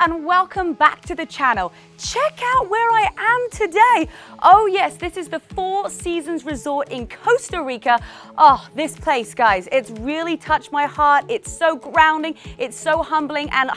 and welcome back to the channel. Check out where I am today. Oh yes, this is the Four Seasons Resort in Costa Rica. Oh, this place, guys, it's really touched my heart. It's so grounding, it's so humbling, and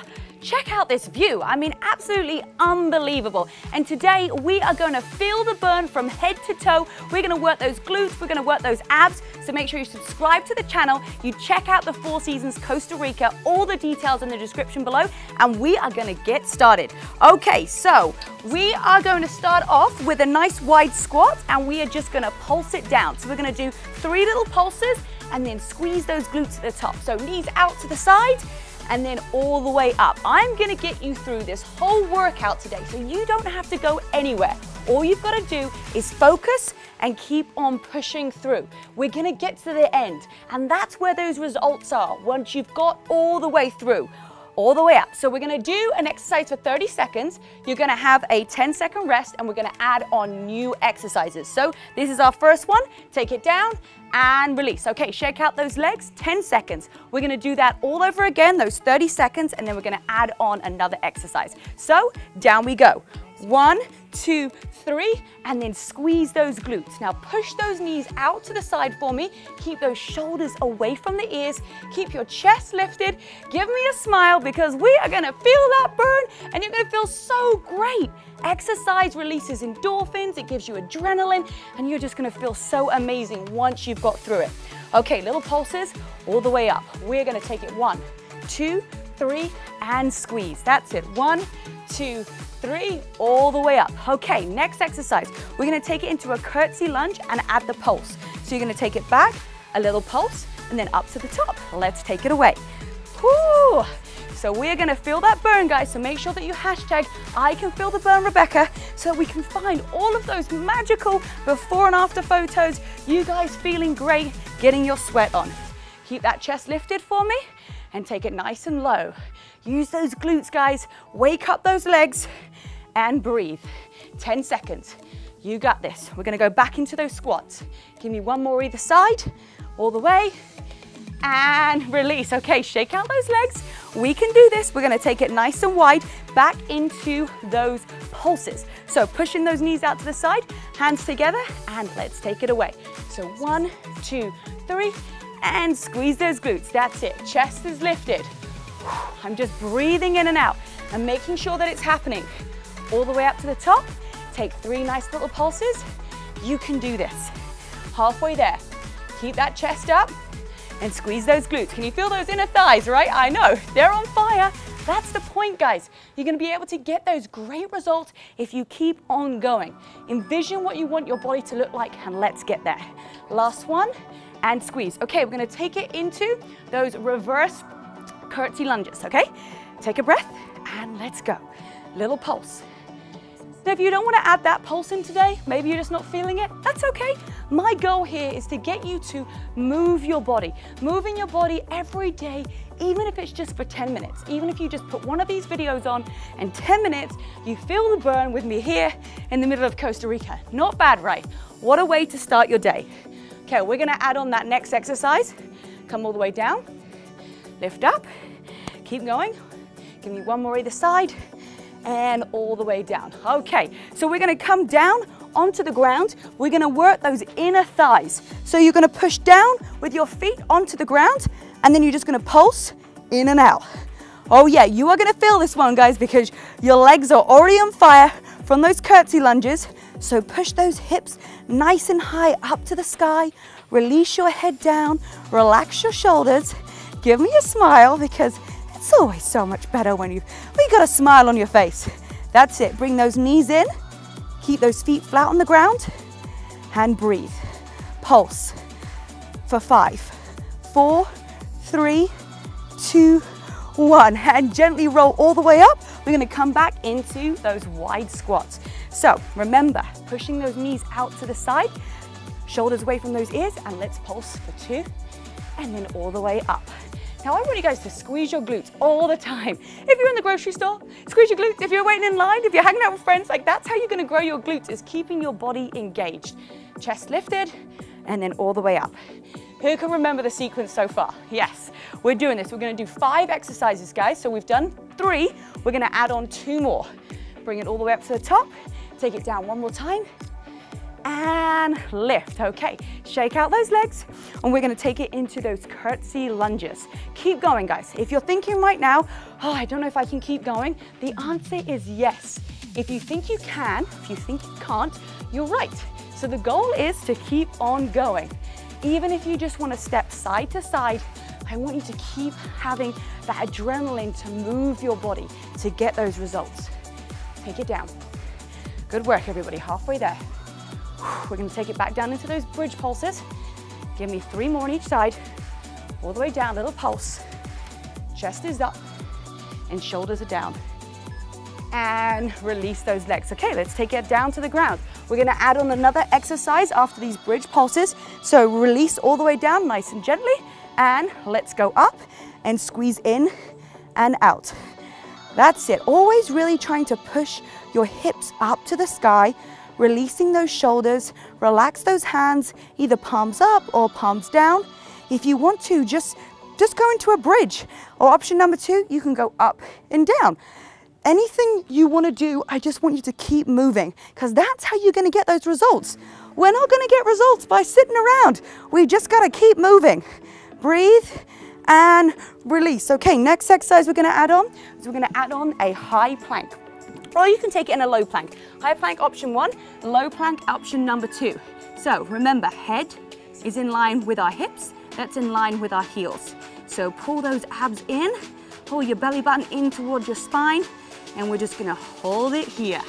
Check out this view. I mean, absolutely unbelievable. And today we are gonna feel the burn from head to toe. We're gonna work those glutes, we're gonna work those abs. So make sure you subscribe to the channel, you check out the Four Seasons Costa Rica, all the details in the description below, and we are gonna get started. Okay, so we are going to start off with a nice wide squat and we are just gonna pulse it down. So we're gonna do three little pulses and then squeeze those glutes at the top. So knees out to the side, and then all the way up. I'm gonna get you through this whole workout today so you don't have to go anywhere. All you've gotta do is focus and keep on pushing through. We're gonna get to the end and that's where those results are once you've got all the way through all the way up. So we're gonna do an exercise for 30 seconds. You're gonna have a 10 second rest and we're gonna add on new exercises. So this is our first one. Take it down and release. Okay, shake out those legs, 10 seconds. We're gonna do that all over again, those 30 seconds, and then we're gonna add on another exercise. So down we go. One, two, three, and then squeeze those glutes. Now push those knees out to the side for me. Keep those shoulders away from the ears. Keep your chest lifted. Give me a smile because we are gonna feel that burn and you're gonna feel so great. Exercise releases endorphins, it gives you adrenaline, and you're just gonna feel so amazing once you've got through it. Okay, little pulses all the way up. We're gonna take it one, two, three, and squeeze. That's it. One, two, three, all the way up. Okay, next exercise. We're gonna take it into a curtsy lunge and add the pulse. So you're gonna take it back, a little pulse, and then up to the top. Let's take it away. Whoo! So we're gonna feel that burn, guys. So make sure that you hashtag I can feel the burn, Rebecca, so we can find all of those magical before and after photos. You guys feeling great, getting your sweat on. Keep that chest lifted for me and take it nice and low. Use those glutes, guys. Wake up those legs and breathe. 10 seconds. You got this. We're gonna go back into those squats. Give me one more either side, all the way, and release. Okay, shake out those legs. We can do this. We're gonna take it nice and wide back into those pulses. So pushing those knees out to the side, hands together, and let's take it away. So one, two, three, and squeeze those glutes. That's it. Chest is lifted. I'm just breathing in and out and making sure that it's happening. All the way up to the top. Take three nice little pulses. You can do this. Halfway there. Keep that chest up and squeeze those glutes. Can you feel those inner thighs, right? I know, they're on fire. That's the point, guys. You're gonna be able to get those great results if you keep on going. Envision what you want your body to look like and let's get there. Last one, and squeeze. Okay, we're gonna take it into those reverse curtsy lunges, okay? Take a breath and let's go. Little pulse. Now, if you don't want to add that pulse in today, maybe you're just not feeling it, that's okay. My goal here is to get you to move your body. Moving your body every day, even if it's just for 10 minutes. Even if you just put one of these videos on and 10 minutes, you feel the burn with me here in the middle of Costa Rica. Not bad, right? What a way to start your day. Okay, we're gonna add on that next exercise. Come all the way down, lift up, keep going. Give me one more either side and all the way down. Okay, so we're gonna come down onto the ground. We're gonna work those inner thighs. So you're gonna push down with your feet onto the ground and then you're just gonna pulse in and out. Oh yeah, you are gonna feel this one, guys, because your legs are already on fire from those curtsy lunges. So push those hips nice and high up to the sky. Release your head down, relax your shoulders. Give me a smile because it's always so much better when you've, when you got a smile on your face. That's it, bring those knees in. Keep those feet flat on the ground and breathe. Pulse for five, four, three, two, one. And gently roll all the way up. We're gonna come back into those wide squats. So remember, pushing those knees out to the side, shoulders away from those ears, and let's pulse for two, and then all the way up. Now I want you guys to squeeze your glutes all the time. If you're in the grocery store, squeeze your glutes. If you're waiting in line, if you're hanging out with friends, like that's how you're gonna grow your glutes is keeping your body engaged. Chest lifted, and then all the way up. Who can remember the sequence so far? Yes, we're doing this. We're gonna do five exercises, guys. So we've done three. We're gonna add on two more. Bring it all the way up to the top. Take it down one more time. And lift, okay. Shake out those legs, and we're gonna take it into those curtsy lunges. Keep going, guys. If you're thinking right now, oh, I don't know if I can keep going, the answer is yes. If you think you can, if you think you can't, you're right. So the goal is to keep on going. Even if you just wanna step side to side, I want you to keep having that adrenaline to move your body to get those results. Take it down. Good work, everybody, halfway there. We're gonna take it back down into those bridge pulses. Give me three more on each side. All the way down, little pulse. Chest is up and shoulders are down. And release those legs. Okay, let's take it down to the ground. We're gonna add on another exercise after these bridge pulses. So release all the way down nice and gently. And let's go up and squeeze in and out. That's it. Always really trying to push your hips up to the sky, releasing those shoulders, relax those hands, either palms up or palms down. If you want to, just, just go into a bridge. Or option number two, you can go up and down. Anything you want to do, I just want you to keep moving because that's how you're going to get those results. We're not going to get results by sitting around. We just got to keep moving. Breathe and release. Okay, next exercise we're gonna add on is we're gonna add on a high plank. Or you can take it in a low plank. High plank option one, low plank option number two. So remember, head is in line with our hips, that's in line with our heels. So pull those abs in, pull your belly button in towards your spine, and we're just gonna hold it here.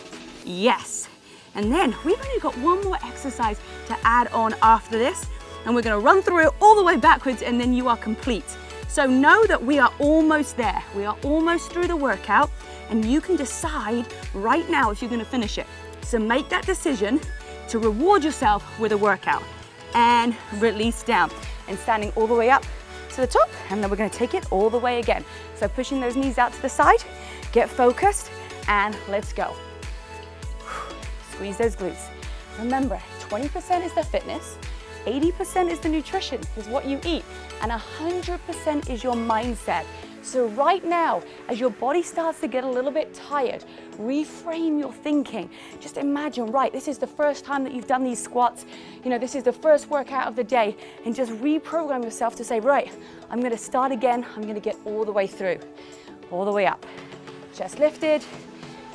Yes. And then we've only got one more exercise to add on after this, and we're gonna run through it all the way backwards, and then you are complete. So know that we are almost there. We are almost through the workout and you can decide right now if you're gonna finish it. So make that decision to reward yourself with a workout and release down and standing all the way up to the top and then we're gonna take it all the way again. So pushing those knees out to the side, get focused and let's go. Squeeze those glutes. Remember, 20% is the fitness, 80% is the nutrition, is what you eat, and 100% is your mindset. So right now, as your body starts to get a little bit tired, reframe your thinking. Just imagine, right, this is the first time that you've done these squats. You know, this is the first workout of the day, and just reprogram yourself to say, right, I'm gonna start again, I'm gonna get all the way through, all the way up. Chest lifted,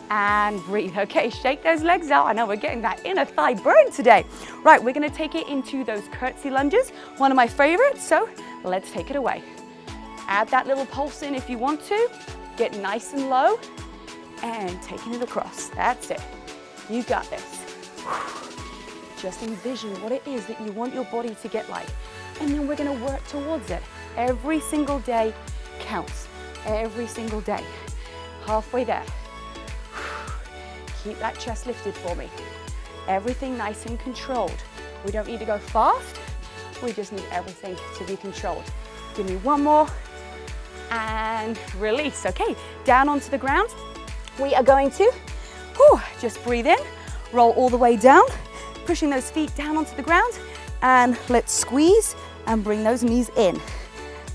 and breathe. Okay, shake those legs out. I know we're getting that inner thigh burn today. Right, we're gonna take it into those curtsy lunges, one of my favorites, so let's take it away. Add that little pulse in if you want to. Get nice and low and taking it across. That's it. You got this. Just envision what it is that you want your body to get like. And then we're gonna work towards it. Every single day counts. Every single day. Halfway there. Keep that chest lifted for me. Everything nice and controlled. We don't need to go fast. We just need everything to be controlled. Give me one more and release. Okay, down onto the ground. We are going to whew, just breathe in, roll all the way down, pushing those feet down onto the ground, and let's squeeze and bring those knees in.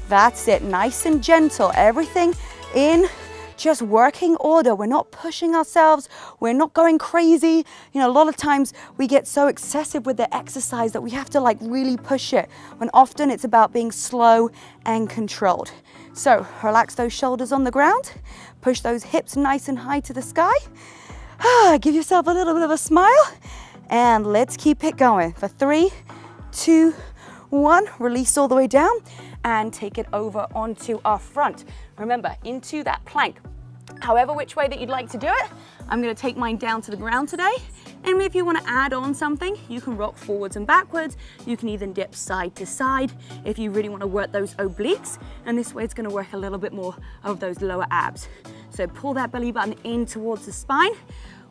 That's it, nice and gentle. Everything in just working order. We're not pushing ourselves. We're not going crazy. You know, a lot of times we get so excessive with the exercise that we have to like really push it when often it's about being slow and controlled. So relax those shoulders on the ground. Push those hips nice and high to the sky. Give yourself a little bit of a smile and let's keep it going for three, two, one. Release all the way down and take it over onto our front. Remember, into that plank. However which way that you'd like to do it, I'm gonna take mine down to the ground today. And if you wanna add on something, you can rock forwards and backwards. You can even dip side to side if you really wanna work those obliques. And this way it's gonna work a little bit more of those lower abs. So pull that belly button in towards the spine.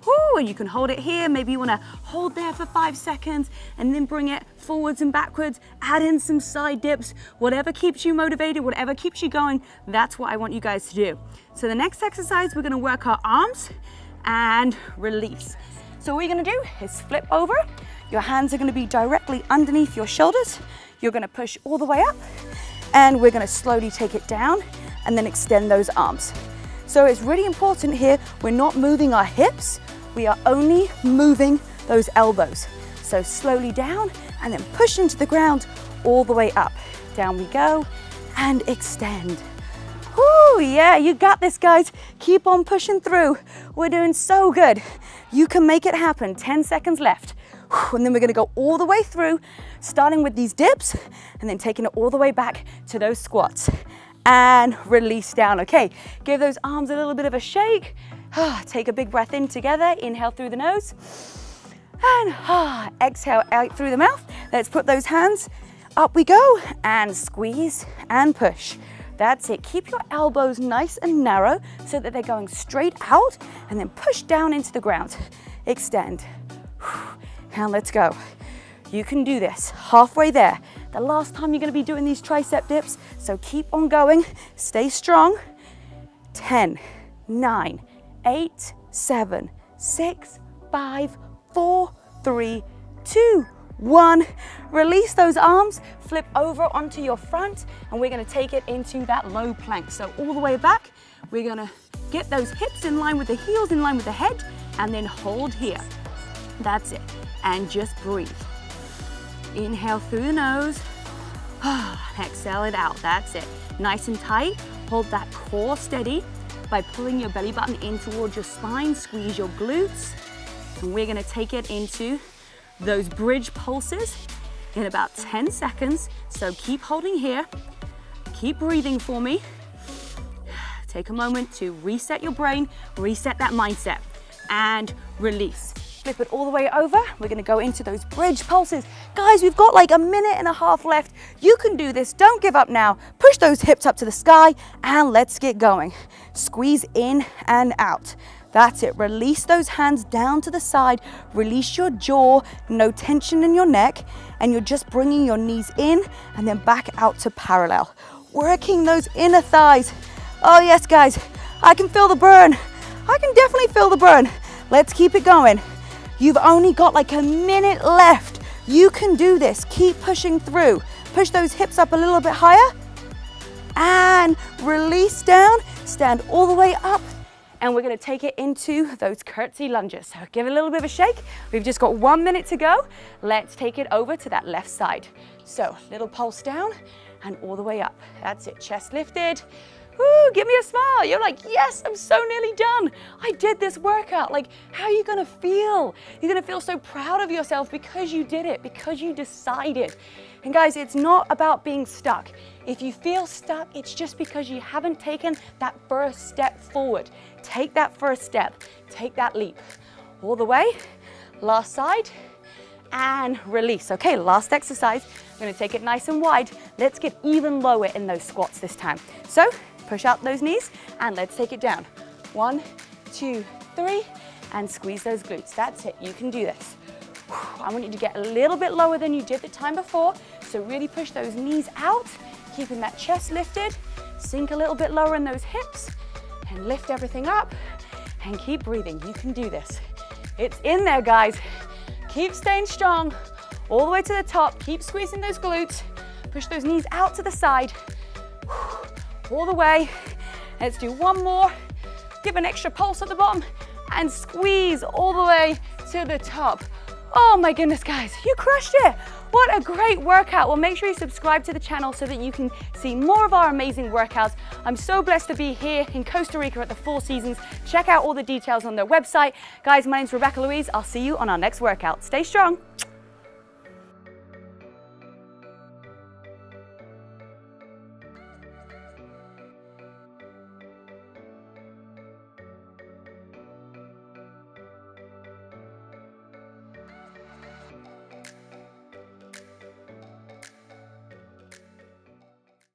Ooh, and you can hold it here. Maybe you wanna hold there for five seconds and then bring it forwards and backwards, add in some side dips, whatever keeps you motivated, whatever keeps you going, that's what I want you guys to do. So the next exercise, we're gonna work our arms and release. So what you're gonna do is flip over. Your hands are gonna be directly underneath your shoulders. you're gonna push all the way up and we're gonna slowly take it down and then extend those arms. So it's really important here, we're not moving our hips, we are only moving those elbows. So slowly down and then push into the ground all the way up. Down we go and extend. Whoo, yeah, you got this, guys. Keep on pushing through. We're doing so good. You can make it happen. 10 seconds left. And then we're gonna go all the way through, starting with these dips and then taking it all the way back to those squats. And release down, okay? Give those arms a little bit of a shake. Take a big breath in together. Inhale through the nose. And exhale out through the mouth. Let's put those hands up we go and squeeze and push. That's it. Keep your elbows nice and narrow so that they're going straight out and then push down into the ground. Extend. And let's go. You can do this. Halfway there. The last time you're going to be doing these tricep dips, so keep on going. Stay strong. 10, 9, 8, 7, 6, 5, 4, 3, 2, one. Release those arms, flip over onto your front, and we're gonna take it into that low plank. So all the way back, we're gonna get those hips in line with the heels, in line with the head, and then hold here. That's it. And just breathe. Inhale through the nose. Exhale it out. That's it. Nice and tight. Hold that core steady by pulling your belly button in towards your spine. Squeeze your glutes. And we're gonna take it into those bridge pulses in about 10 seconds. So keep holding here. Keep breathing for me. Take a moment to reset your brain, reset that mindset, and release. Flip it all the way over. We're gonna go into those bridge pulses. Guys, we've got like a minute and a half left. You can do this, don't give up now. Push those hips up to the sky and let's get going. Squeeze in and out. That's it, release those hands down to the side, release your jaw, no tension in your neck, and you're just bringing your knees in and then back out to parallel. Working those inner thighs. Oh yes, guys, I can feel the burn. I can definitely feel the burn. Let's keep it going. You've only got like a minute left. You can do this, keep pushing through. Push those hips up a little bit higher and release down, stand all the way up and we're gonna take it into those curtsy lunges. So give it a little bit of a shake. We've just got one minute to go. Let's take it over to that left side. So little pulse down and all the way up. That's it, chest lifted. Woo, give me a smile. You're like, yes, I'm so nearly done. I did this workout. Like, how are you gonna feel? You're gonna feel so proud of yourself because you did it, because you decided. And guys, it's not about being stuck. If you feel stuck, it's just because you haven't taken that first step forward. Take that first step, take that leap. All the way, last side, and release. Okay, last exercise. I'm gonna take it nice and wide. Let's get even lower in those squats this time. So, push out those knees, and let's take it down. One, two, three, and squeeze those glutes. That's it, you can do this. I want you to get a little bit lower than you did the time before. So really push those knees out, keeping that chest lifted. Sink a little bit lower in those hips and lift everything up and keep breathing. You can do this. It's in there, guys. Keep staying strong all the way to the top. Keep squeezing those glutes. Push those knees out to the side. All the way. Let's do one more. Give an extra pulse at the bottom and squeeze all the way to the top. Oh my goodness, guys, you crushed it. What a great workout. Well, make sure you subscribe to the channel so that you can see more of our amazing workouts. I'm so blessed to be here in Costa Rica at the Four Seasons. Check out all the details on their website. Guys, my name's Rebecca Louise. I'll see you on our next workout. Stay strong.